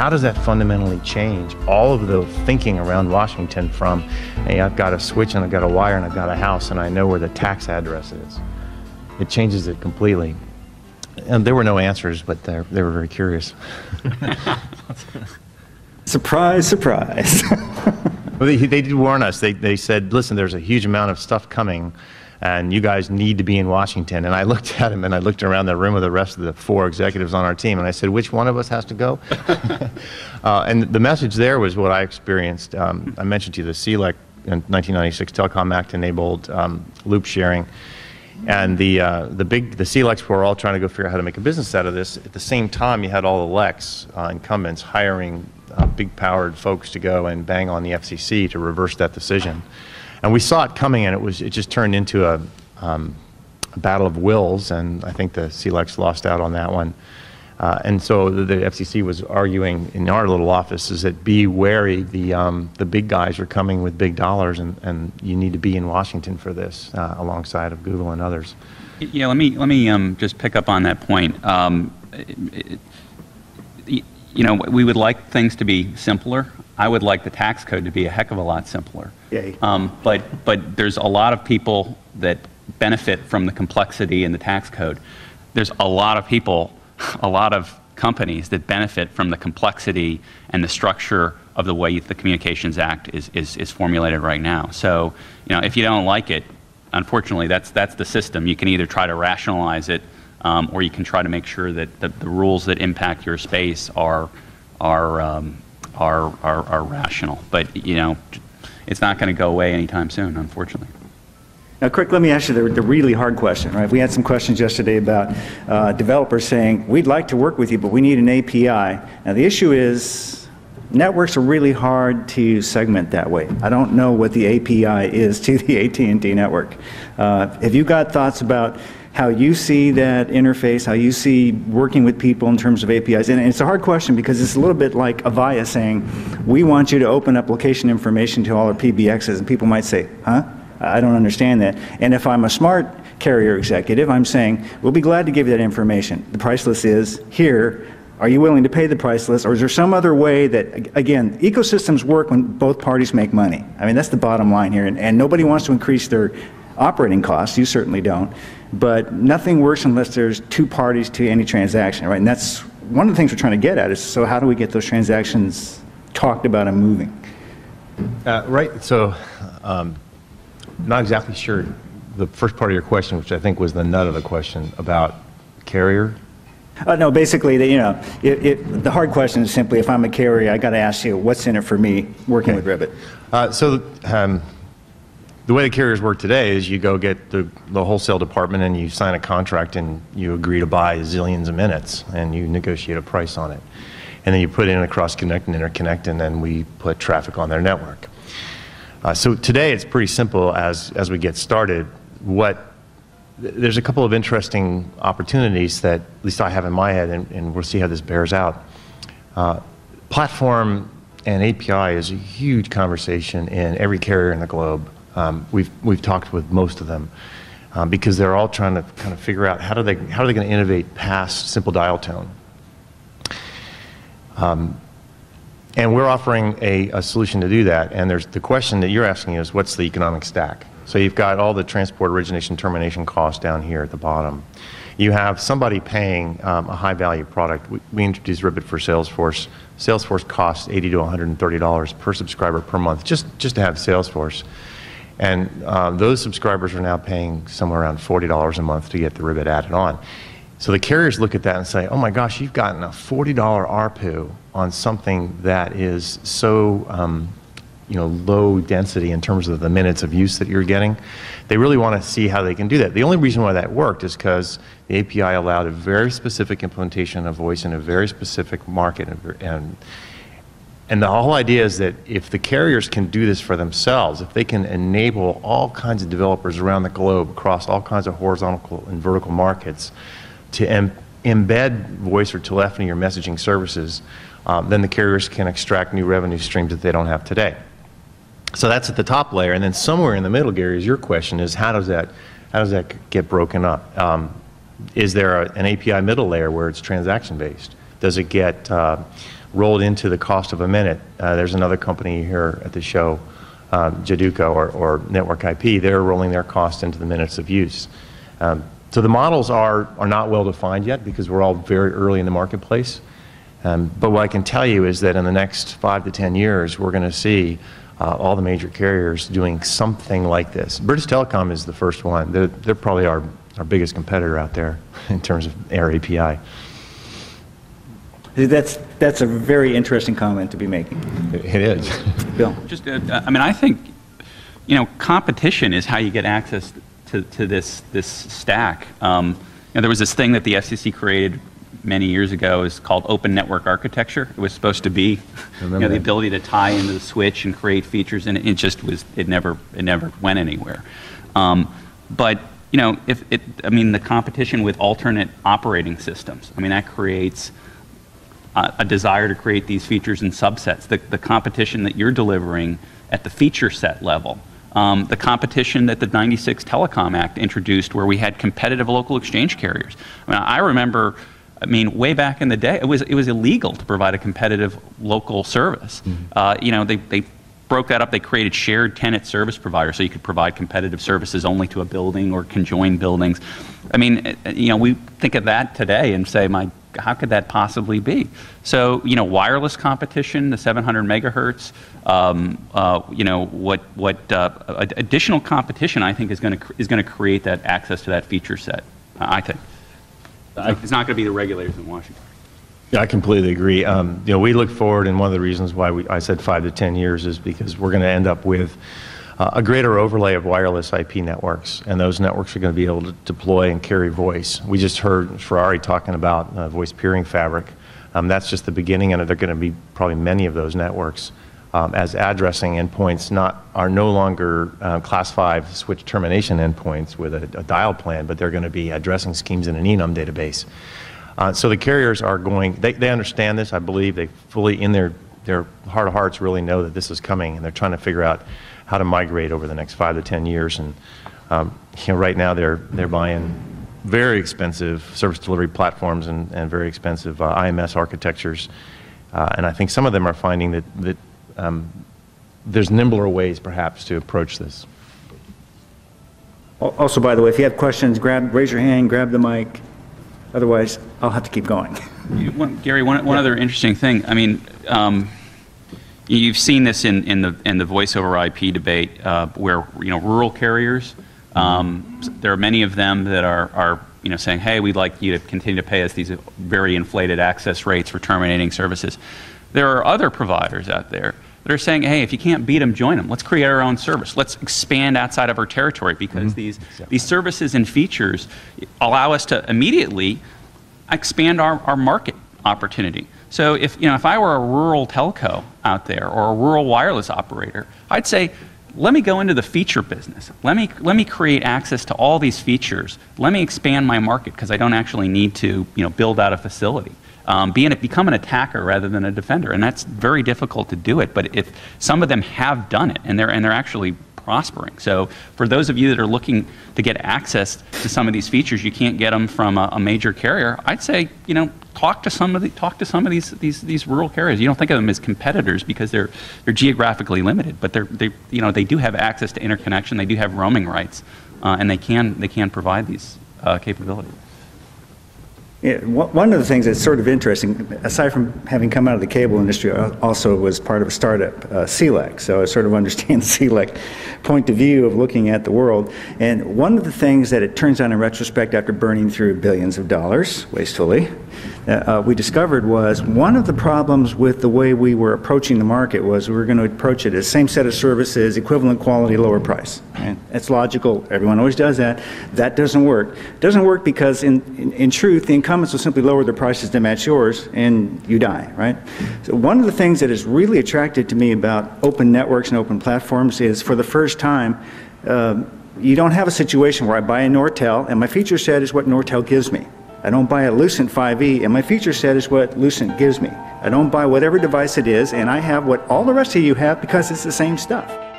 how does that fundamentally change all of the thinking around Washington from, hey, I've got a switch and I've got a wire and I've got a house and I know where the tax address is? It changes it completely. And there were no answers, but they were very curious. surprise, surprise. well, they, they did warn us. They, they said, listen, there's a huge amount of stuff coming and you guys need to be in Washington. And I looked at him and I looked around the room with the rest of the four executives on our team and I said, which one of us has to go? uh, and the message there was what I experienced. Um, I mentioned to you the CLEC in 1996 Telecom Act enabled um, loop sharing. And the, uh, the big, the CLECs were all trying to go figure out how to make a business out of this. At the same time, you had all the LECs, uh, incumbents, hiring uh, big powered folks to go and bang on the FCC to reverse that decision. And we saw it coming, and it was it just turned into a, um, a battle of wills, and I think the CLECs lost out on that one. Uh, and so the, the, FCC was arguing in our little office is that be wary, the, um, the big guys are coming with big dollars, and, and you need to be in Washington for this, uh, alongside of Google and others. Yeah, let me, let me um, just pick up on that point. Um, it, it, you know, we would like things to be simpler. I would like the tax code to be a heck of a lot simpler. Um, but, but there's a lot of people that benefit from the complexity in the tax code. There's a lot of people, a lot of companies that benefit from the complexity and the structure of the way the Communications Act is, is, is formulated right now. So, you know, if you don't like it, unfortunately, that's, that's the system. You can either try to rationalize it um, or you can try to make sure that the, the rules that impact your space are, are, um, are, are, are rational. But, you know, it's not going to go away anytime soon, unfortunately. Now, Crick, let me ask you the, the, really hard question, right? We had some questions yesterday about uh, developers saying, we'd like to work with you, but we need an API. Now, the issue is networks are really hard to segment that way. I don't know what the API is to the AT&T network. Uh, have you got thoughts about how you see that interface, how you see working with people in terms of APIs. And it's a hard question because it's a little bit like Avaya saying, we want you to open up location information to all our PBXs. And people might say, huh? I don't understand that. And if I'm a smart carrier executive, I'm saying, we'll be glad to give you that information. The price list is here. Are you willing to pay the price list? Or is there some other way that, again, ecosystems work when both parties make money? I mean, that's the bottom line here. And, and nobody wants to increase their operating costs. You certainly don't. But nothing works unless there's two parties to any transaction, right? And that's one of the things we're trying to get at is so how do we get those transactions talked about and moving? Uh, right. So, um, not exactly sure the first part of your question, which I think was the nut of the question about carrier. Uh, no, basically, the, you know, it, it, the hard question is simply if I'm a carrier, I got to ask you what's in it for me working okay. with Ribbit. Uh, so. Um, the way the carriers work today is you go get the, the wholesale department and you sign a contract and you agree to buy zillions of minutes and you negotiate a price on it. And then you put in a cross connect and interconnect and then we put traffic on their network. Uh, so today it's pretty simple as, as we get started. What there's a couple of interesting opportunities that at least I have in my head, and, and we'll see how this bears out. Uh, platform and API is a huge conversation in every carrier in the globe. Um, we've, we've talked with most of them um, because they're all trying to kind of figure out how, do they, how are they going to innovate past simple dial tone. Um, and we're offering a, a, solution to do that. And there's the question that you're asking is what's the economic stack? So you've got all the transport origination termination costs down here at the bottom. You have somebody paying um, a high value product. We, we introduced Ribbit for Salesforce. Salesforce costs 80 to $130 per subscriber per month just, just to have Salesforce. And um, those subscribers are now paying somewhere around $40 a month to get the Ribbit added on. So the carriers look at that and say, oh my gosh, you've gotten a $40 ARPU on something that is so um, you know, low density in terms of the minutes of use that you're getting. They really want to see how they can do that. The only reason why that worked is because the API allowed a very specific implementation of voice in a very specific market and, and and the whole idea is that if the carriers can do this for themselves, if they can enable all kinds of developers around the globe across all kinds of horizontal and vertical markets to em embed voice or telephony or messaging services, um, then the carriers can extract new revenue streams that they don't have today. So that's at the top layer, and then somewhere in the middle, Gary, is your question: is how does that how does that get broken up? Um, is there a, an API middle layer where it's transaction based? Does it get uh, rolled into the cost of a minute. Uh, there's another company here at the show, um, Jaduka or, or Network IP. They're rolling their cost into the minutes of use. Um, so the models are, are not well defined yet because we're all very early in the marketplace. Um, but what I can tell you is that in the next five to 10 years, we're going to see uh, all the major carriers doing something like this. British Telecom is the first one. They're, they're probably our, our biggest competitor out there in terms of air API. That's, that's a very interesting comment to be making. It it is. Bill? Just, uh, I mean, I think, you know, competition is how you get access to, to this, this stack. Um, you know, there was this thing that the FCC created many years ago is called open network architecture. It was supposed to be, you know, the ability to tie into the switch and create features, and it just was, it never, it never went anywhere. Um, but, you know, if it, I mean, the competition with alternate operating systems, I mean, that creates uh, a desire to create these features in subsets. The, the competition that you're delivering at the feature set level. Um, the competition that the 96 Telecom Act introduced, where we had competitive local exchange carriers. I mean, I remember, I mean, way back in the day, it was, it was illegal to provide a competitive local service. Uh, you know, they, they broke that up. They created shared tenant service providers so you could provide competitive services only to a building or conjoined buildings. I mean, uh, you know, we think of that today and say, my, how could that possibly be? So, you know, wireless competition, the 700 megahertz, um, uh, you know, what, what uh, additional competition I think is going to is going to create that access to that feature set. I think. It's not going to be the regulators in Washington. Yeah, I completely agree. Um, you know, we look forward, and one of the reasons why we, I said five to 10 years is because we're going to end up with uh, a greater overlay of wireless IP networks, and those networks are going to be able to deploy and carry voice. We just heard Ferrari talking about uh, voice peering fabric. Um, that's just the beginning, and there are going to be probably many of those networks um, as addressing endpoints not are no longer uh, class 5 switch termination endpoints with a, a dial plan, but they're going to be addressing schemes in an enum database. Uh, so the carriers are going, they, they understand this, I believe. They fully, in their, their heart of hearts, really know that this is coming, and they're trying to figure out how to migrate over the next five to 10 years. And um, you know, right now, they're, they're buying very expensive service delivery platforms and, and very expensive uh, IMS architectures. Uh, and I think some of them are finding that, that um, there's nimbler ways, perhaps, to approach this. Also, by the way, if you have questions, grab, raise your hand, grab the mic. Otherwise, I'll have to keep going. You- one- Gary, one, one other interesting thing. I mean, um, you've seen this in, in the in the voice over IP debate, uh, where you know rural carriers. Um, there are many of them that are are you know saying, "Hey, we'd like you to continue to pay us these very inflated access rates for terminating services." There are other providers out there that are saying, "Hey, if you can't beat them, join them. Let's create our own service. Let's expand outside of our territory because these these services and features allow us to immediately expand our, our market opportunity. So if, you know, if I were a rural telco out there or a rural wireless operator, I'd say, let me go into the feature business. Let me, let me create access to all these features. Let me expand my market because I don't actually need to you know, build out a facility. Um, be an, become an attacker rather than a defender. And that's very difficult to do it. But if some of them have done it and they're, and they're actually prospering. So for those of you that are looking to get access to some of these features, you can't get them from a, a major carrier. I'd say, you know, talk to some of the, talk to some of these, these, these rural carriers. You don't think of them as competitors because they're, they're geographically limited, but they're, they, you know, they do have access to interconnection. They do have roaming rights, uh, and they can, they can provide these uh, capabilities. One of the things that's sort of interesting, aside from having come out of the cable industry, I also was part of a startup, uh, CLEC, so I sort of understand the CLEC point of view of looking at the world. And one of the things that it turns out in retrospect, after burning through billions of dollars wastefully, uh, uh, we discovered was one of the problems with the way we were approaching the market was we were going to approach it as same set of services, equivalent quality, lower price. And it's logical. Everyone always does that. That doesn't work. It doesn't work because in, in, in truth, the incumbents will simply lower their prices to match yours and you die, right? So one of the things that is really attracted to me about open networks and open platforms is for the first time, um, you don't have a situation where I buy a Nortel and my feature set is what Nortel gives me. I don't buy a Lucent 5e, and my feature set is what Lucent gives me. I don't buy whatever device it is, and I have what all the rest of you have because it's the same stuff.